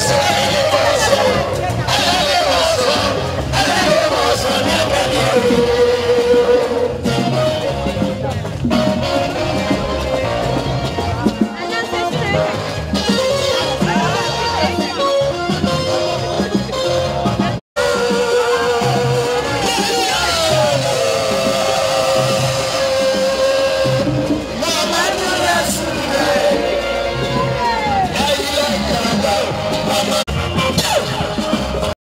Thank